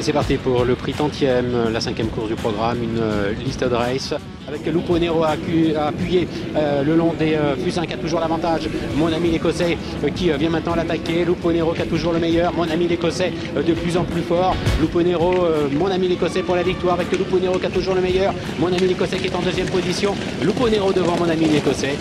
c'est parti pour le prix tantième, la cinquième course du programme, une euh, liste de race avec Lupo Nero appuyé euh, le long des euh, Fusains qui a toujours l'avantage. Mon ami l'écossais euh, qui euh, vient maintenant l'attaquer. Lupo Nero qui a toujours le meilleur. Mon ami l'écossais euh, de plus en plus fort. Lupo Nero, mon ami l'écossais pour la victoire avec Lupo Nero qui a toujours le meilleur. Mon ami l'écossais qui est en deuxième position. Lupo Nero devant mon ami l'écossais.